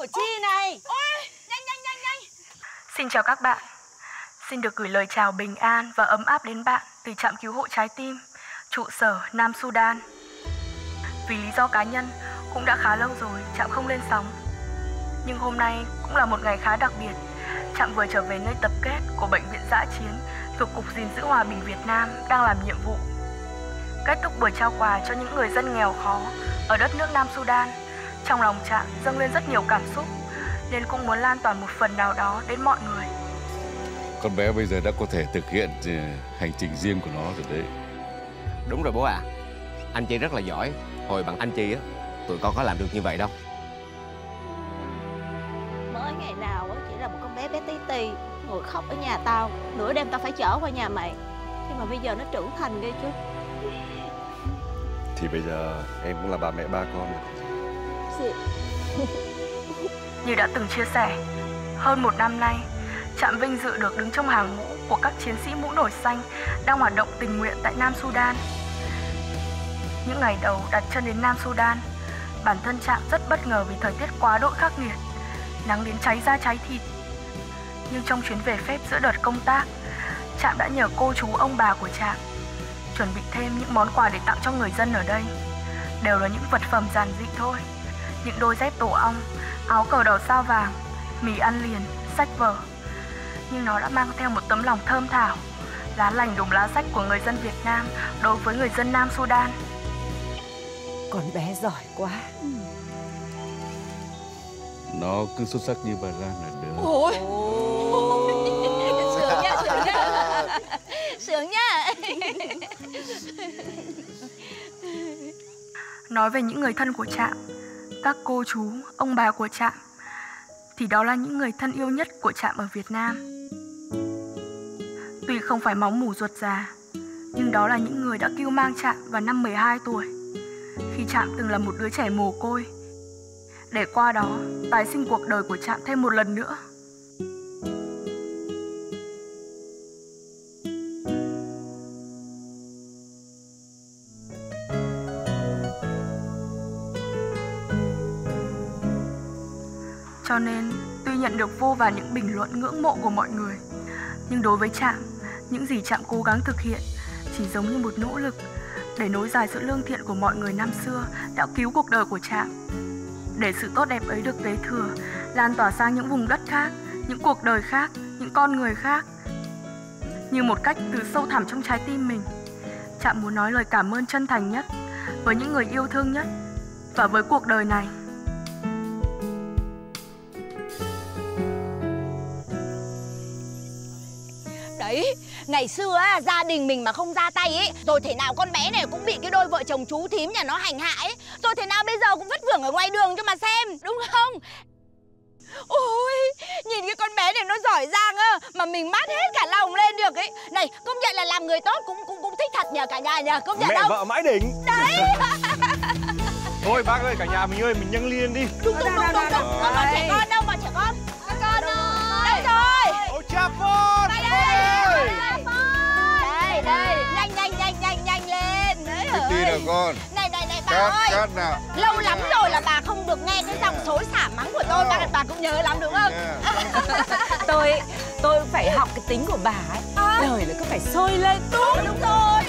của Chi này Ôi, nhanh nhanh nhanh nhanh Xin chào các bạn Xin được gửi lời chào bình an và ấm áp đến bạn từ trạm cứu hộ trái tim, trụ sở Nam Sudan. Vì lý do cá nhân cũng đã khá lâu rồi trạm không lên sóng. Nhưng hôm nay cũng là một ngày khá đặc biệt. Trạm vừa trở về nơi tập kết của bệnh viện giã chiến thuộc Cục gìn giữ hòa bình Việt Nam đang làm nhiệm vụ. Kết thúc buổi trao quà cho những người dân nghèo khó ở đất nước Nam Sudan, trong lòng Trạm dâng lên rất nhiều cảm xúc nên cũng muốn lan tỏa một phần nào đó đến mọi người. Con bé bây giờ đã có thể thực hiện ờ, hành trình riêng của nó rồi đấy. Đúng rồi bố ạ. À. Anh Chi rất là giỏi. Hồi bằng anh Chi á, tụi con có làm được như vậy đâu. Mới ngày nào á chỉ là một con bé bé tí tì ngồi khóc ở nhà tao, nửa đêm tao phải chở qua nhà mày. Nhưng mà bây giờ nó trưởng thành ghê chứ. Thì bây giờ em cũng là bà mẹ ba con chị Như đã từng chia sẻ, hơn một năm nay, Trạm vinh dự được đứng trong hàng ngũ của các chiến sĩ mũ nổi xanh đang hoạt động tình nguyện tại Nam Sudan. Những ngày đầu đặt chân đến Nam Sudan, bản thân Trạm rất bất ngờ vì thời tiết quá độ khắc nghiệt, nắng đến cháy da cháy thịt. Nhưng trong chuyến về phép giữa đợt công tác, Trạm đã nhờ cô chú ông bà của Trạm chuẩn bị thêm những món quà để tặng cho người dân ở đây. Đều là những vật phẩm giản dị thôi, những đôi dép tổ ong, áo cờ đỏ sao vàng, mì ăn liền, sách vở. Nhưng nó đã mang theo một tấm lòng thơm thảo, lá lành đùm lá sách của người dân Việt Nam đối với người dân Nam Sudan. Con bé giỏi quá. Nó cứ xuất sắc như bà Lan là được. Ôi. sướng nha, sướng nha. Sướng nha. Nói về những người thân của Trạm, các cô chú, ông bà của Trạm thì đó là những người thân yêu nhất của Trạm ở Việt Nam. Tuy không phải máu mủ ruột già, nhưng đó là những người đã kêu mang Trạm vào năm 12 tuổi, khi Trạm từng là một đứa trẻ mồ côi, để qua đó tái sinh cuộc đời của Trạm thêm một lần nữa. Cho nên, tuy nhận được vô vàn những bình luận ngưỡng mộ của mọi người, nhưng đối với Trạm, những gì Trạm cố gắng thực hiện chỉ giống như một nỗ lực để nối dài sự lương thiện của mọi người năm xưa đã cứu cuộc đời của Trạm. Để sự tốt đẹp ấy được kế thừa, lan tỏa sang những vùng đất khác, những cuộc đời khác, những con người khác. Như một cách từ sâu thẳm trong trái tim mình, Trạm muốn nói lời cảm ơn chân thành nhất với những người yêu thương nhất và với cuộc đời này. Đấy ngày xưa á gia đình mình mà không ra tay ấy rồi thế nào con bé này cũng bị cái đôi vợ chồng chú thím nhà nó hành hạ ấy. Rồi thế nào bây giờ cũng vất vưởng ở ngoài đường cho mà xem đúng không? Ôi, nhìn cái con bé này nó giỏi giang á Mà mình mát hết cả lòng lên được ấy. Này, công nhận là làm người tốt cũng cũng cũng thích thật nhờ cả nhà nhờ Công nhận Mẹ không? vợ mãi đỉnh. Đấy. Thôi bác ơi, cả nhà mình ơi, mình nhân liên đi. Đúng đúng đúng đúng đúng. Bọn tí nào con. Này này này bà Cát, ơi. cát nào. Lâu lắm rồi là bà không được nghe cái dòng xối xả mắng của tôi Bà, bà cũng nhớ lắm đúng không? tôi tôi phải học cái tính của bà ấy. Lời là cứ phải sôi lên. Đúng, đúng rồi